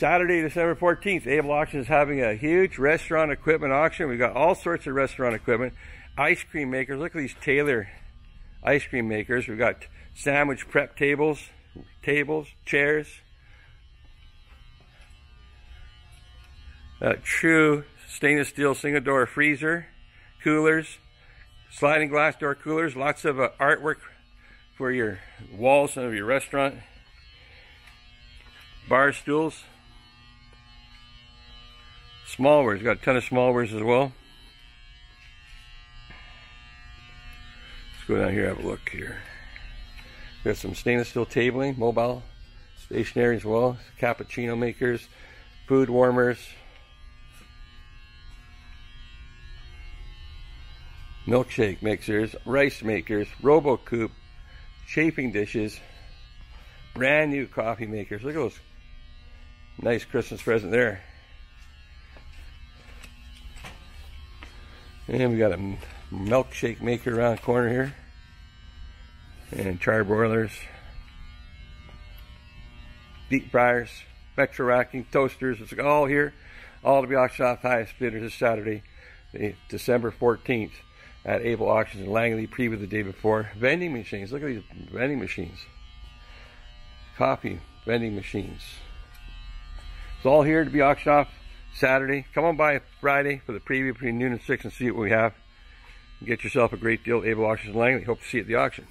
Saturday, December 14th, Able Auction is having a huge restaurant equipment auction. We've got all sorts of restaurant equipment. Ice cream makers. Look at these Taylor ice cream makers. We've got sandwich prep tables, tables, chairs. A true stainless steel single door freezer, coolers, sliding glass door coolers, lots of uh, artwork for your walls of your restaurant, bar stools, smallwares, got a ton of smallwares as well. Let's go down here have a look here. Got some stainless steel tabling, mobile, stationary as well, cappuccino makers, food warmers, milkshake mixers, rice makers, Robot Coupe, chafing dishes, brand new coffee makers. Look at those nice Christmas present there. And we got a milkshake maker around the corner here. And char broilers. Deep fryers, spectral racking, toasters. It's all here. All to be auctioned off highest bidder this Saturday, December 14th at Able Auctions in Langley, preview the day before. Vending machines. Look at these vending machines. Coffee vending machines. It's all here to be auctioned off Saturday. Come on by Friday for the preview between noon and 6 and see what we have. Get yourself a great deal Auctions in Langley. Hope to see you at the auction.